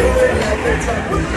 Let's go.